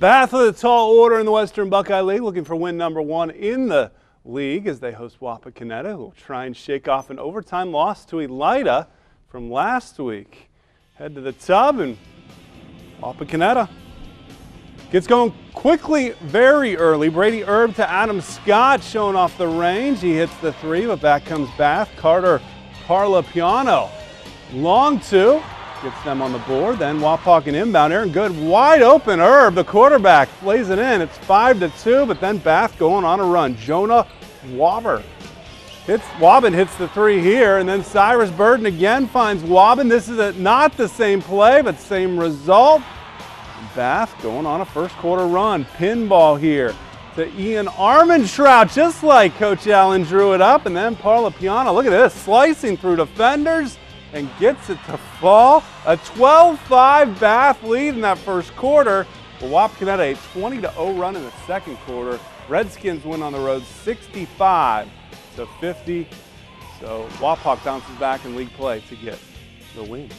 Bath of the tall order in the Western Buckeye League, looking for win number one in the league as they host Wapakoneta, who will try and shake off an overtime loss to Elida from last week. Head to the tub and Wapakoneta gets going quickly very early. Brady Erb to Adam Scott showing off the range. He hits the three, but back comes Bath. Carter Parlapiano. Long two. Gets them on the board. Then Wapak and inbound. Aaron Good wide open. Erb, the quarterback, plays it in. It's five to two, but then Bath going on a run. Jonah Wobber hits Wobbin hits the three here, and then Cyrus Burden again finds Wobbin. This is a, not the same play, but same result. Bath going on a first quarter run. Pinball here to Ian Armentrout, just like Coach Allen drew it up. And then Parlapiano, look at this, slicing through defenders and gets it to fall. A 12-5 Bath lead in that first quarter. Wapakoneta a 20 0 run in the second quarter. Redskins win on the road 65 to 50. So Wapak bounces back in league play to get the win.